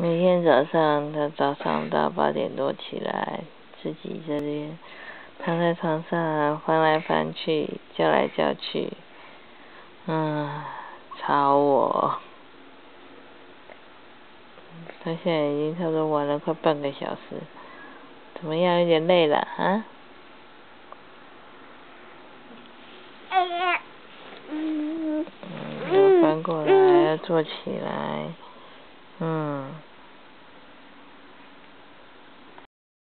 每天早上，他早上到八点多起来，自己这边躺在床上翻来翻去，叫来叫去，嗯，吵我。他现在已经差不多玩了快半个小时，怎么样？有点累了啊？嗯，要翻过来，要坐起来，嗯。